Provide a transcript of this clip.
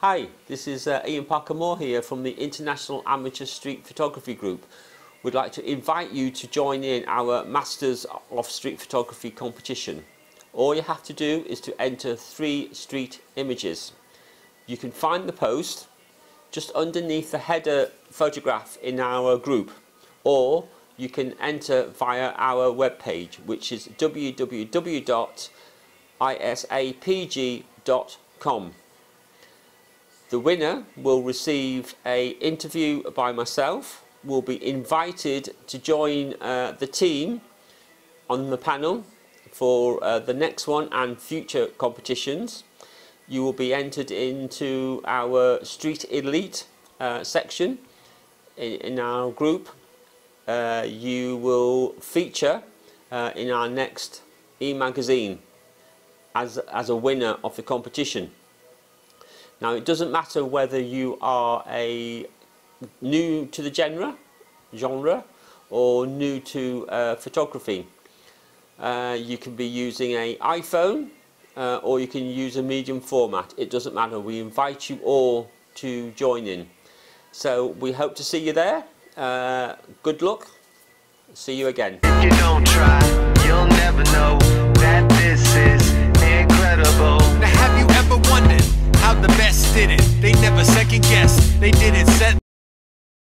Hi, this is uh, Ian Parker Moore here from the International Amateur Street Photography Group. We'd like to invite you to join in our Masters of Street Photography competition. All you have to do is to enter three street images. You can find the post just underneath the header photograph in our group or you can enter via our webpage which is www.isapg.com. The winner will receive a interview by myself, will be invited to join uh, the team on the panel for uh, the next one and future competitions. You will be entered into our Street Elite uh, section in, in, our group. Uh, you will feature uh, in our next e-magazine as, as a winner of the competition. Now it doesn't matter whether you are a new to the genre, genre or new to uh, photography. Uh, you can be using an iPhone uh, or you can use a medium format. It doesn't matter. We invite you all to join in. So we hope to see you there. Uh, good luck. See you again. They never second guess, they didn't set